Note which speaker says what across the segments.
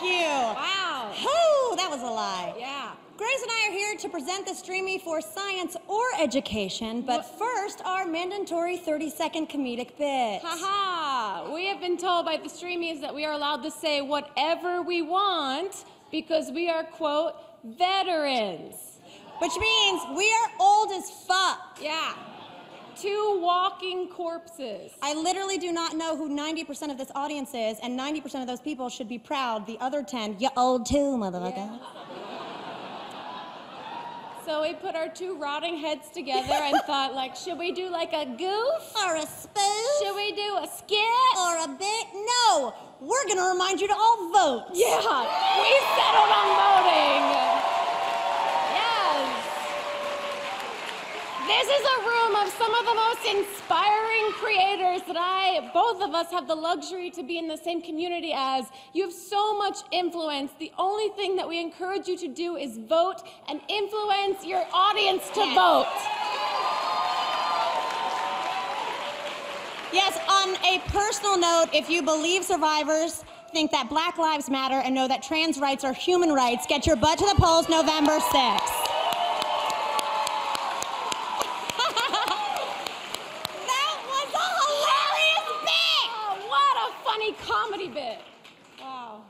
Speaker 1: Thank you.
Speaker 2: Wow.
Speaker 1: Whew, that was a lie.
Speaker 2: Yeah.
Speaker 1: Grace and I are here to present the Streamy for science or education, but first, our mandatory 30 second comedic bit.
Speaker 2: Haha. We have been told by the Streamys that we are allowed to say whatever we want because we are, quote, veterans.
Speaker 1: Which means we are old as fuck.
Speaker 2: Yeah. Two walking corpses.
Speaker 1: I literally do not know who 90% of this audience is, and 90% of those people should be proud. The other 10, you old too, motherfucker.
Speaker 2: So we put our two rotting heads together and thought, like, should we do like a goof?
Speaker 1: Or a spoof?
Speaker 2: Should we do a skit?
Speaker 1: Or a bit? No! We're gonna remind you to all vote.
Speaker 2: Yeah, we settled on voting. Yes. This is a room of some of the most inspiring creators that I, both of us, have the luxury to be in the same community as. You have so much influence. The only thing that we encourage you to do is vote and influence your audience to
Speaker 1: Yes.
Speaker 2: vote.
Speaker 1: Yes, on a personal note, if you believe survivors, think that Black Lives Matter, and know that trans rights are human rights, get your butt to the polls November 6th. that was a hilarious bit!
Speaker 2: Oh, what a funny comedy bit. Wow.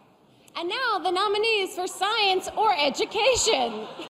Speaker 2: And now the nominees for science or education.